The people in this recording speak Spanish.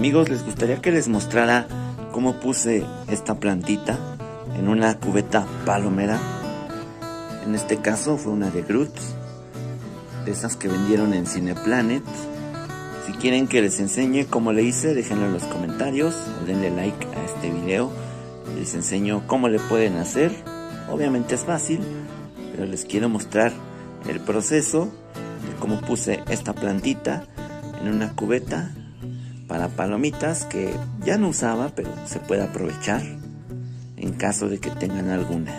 Amigos, les gustaría que les mostrara cómo puse esta plantita en una cubeta palomera. En este caso fue una de Groot, de esas que vendieron en Cineplanet. Si quieren que les enseñe cómo le hice, déjenlo en los comentarios o denle like a este video. Les enseño cómo le pueden hacer. Obviamente es fácil, pero les quiero mostrar el proceso de cómo puse esta plantita en una cubeta para palomitas que ya no usaba, pero se puede aprovechar en caso de que tengan alguna.